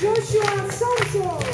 Joshua Samson.